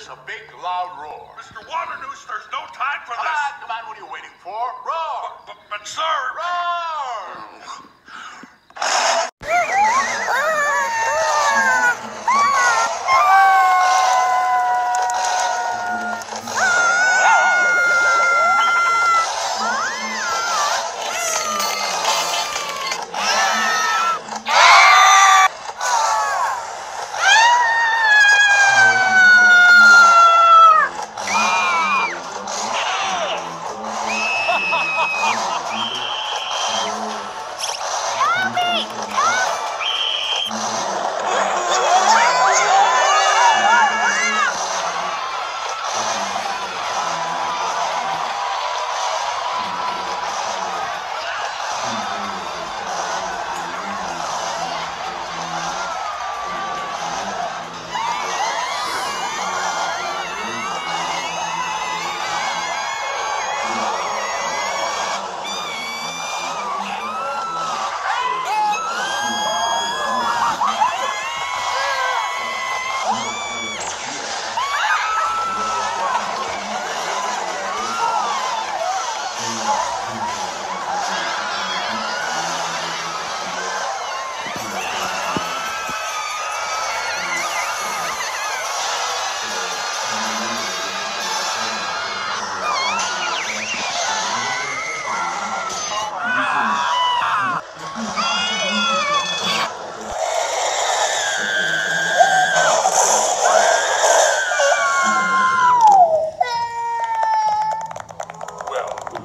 this a big, loud roar. Mr. Waternoose, there's no time for Come this. on, come on, what are you waiting for? Roar! But, but, sir. Roar!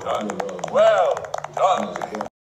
done. Well done.